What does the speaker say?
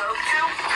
road to.